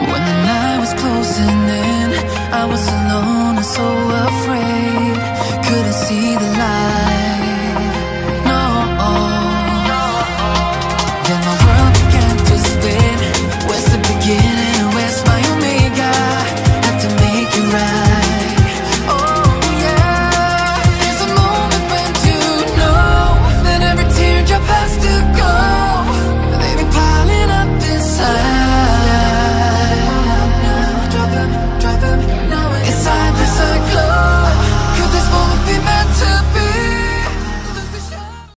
When the night was closing in I was alone and so